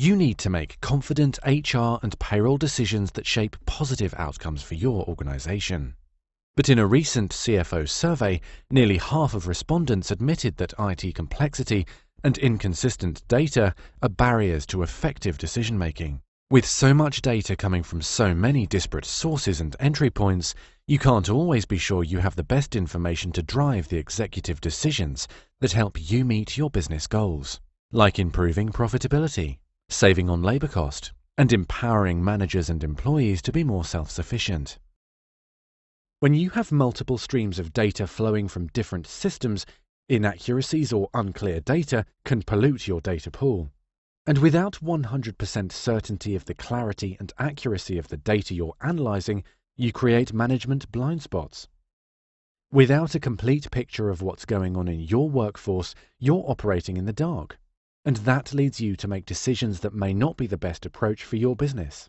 You need to make confident HR and payroll decisions that shape positive outcomes for your organization. But in a recent CFO survey, nearly half of respondents admitted that IT complexity and inconsistent data are barriers to effective decision making. With so much data coming from so many disparate sources and entry points, you can't always be sure you have the best information to drive the executive decisions that help you meet your business goals, like improving profitability, saving on labor cost, and empowering managers and employees to be more self-sufficient. When you have multiple streams of data flowing from different systems, inaccuracies or unclear data can pollute your data pool. And without 100% certainty of the clarity and accuracy of the data you're analyzing, you create management blind spots. Without a complete picture of what's going on in your workforce, you're operating in the dark and that leads you to make decisions that may not be the best approach for your business.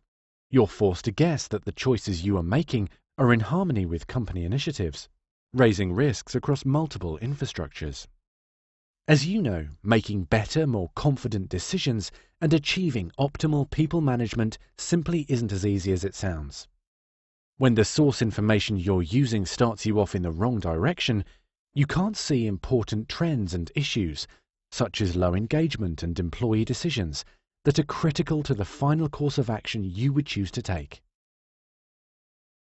You're forced to guess that the choices you are making are in harmony with company initiatives, raising risks across multiple infrastructures. As you know, making better, more confident decisions and achieving optimal people management simply isn't as easy as it sounds. When the source information you're using starts you off in the wrong direction, you can't see important trends and issues such as low engagement and employee decisions, that are critical to the final course of action you would choose to take.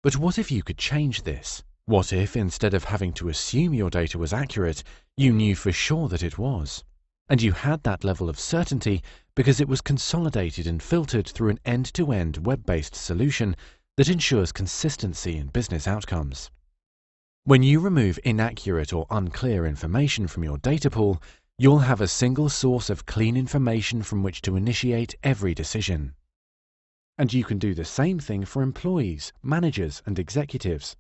But what if you could change this? What if, instead of having to assume your data was accurate, you knew for sure that it was? And you had that level of certainty because it was consolidated and filtered through an end-to-end web-based solution that ensures consistency in business outcomes. When you remove inaccurate or unclear information from your data pool, You'll have a single source of clean information from which to initiate every decision. And you can do the same thing for employees, managers, and executives.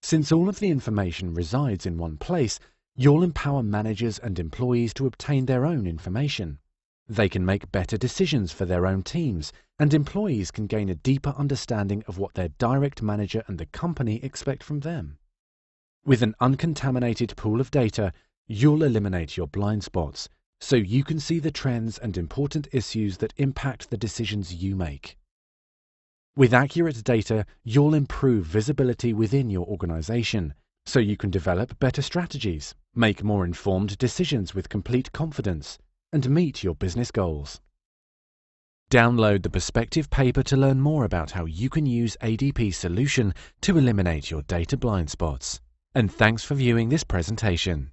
Since all of the information resides in one place, you'll empower managers and employees to obtain their own information. They can make better decisions for their own teams, and employees can gain a deeper understanding of what their direct manager and the company expect from them. With an uncontaminated pool of data, You'll eliminate your blind spots so you can see the trends and important issues that impact the decisions you make. With accurate data, you'll improve visibility within your organization so you can develop better strategies, make more informed decisions with complete confidence, and meet your business goals. Download the perspective paper to learn more about how you can use ADP solution to eliminate your data blind spots. And thanks for viewing this presentation.